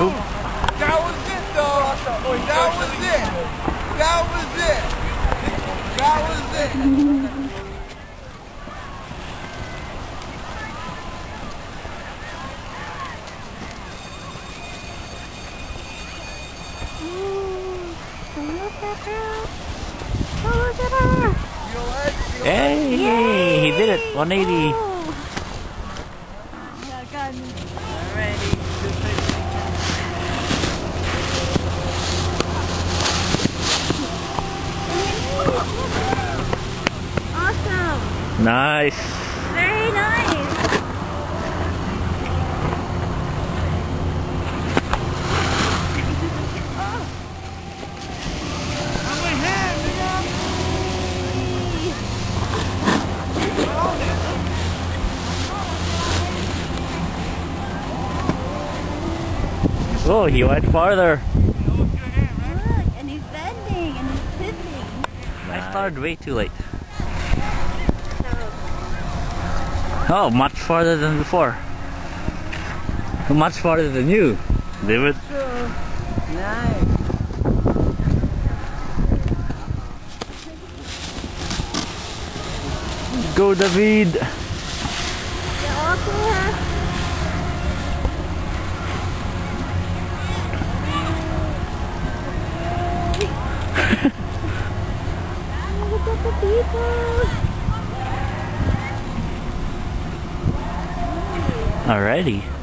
Oop. That was it, though. That was it. That was it. That was it. Hey, he did it. 180. Awesome. Nice. Very nice. Oh, he went farther. Look, and he's bending and he's pivoting. I started way too late. Oh, much farther than before. Much farther than you, David. Nice. Go, David. Look at the people. Alrighty.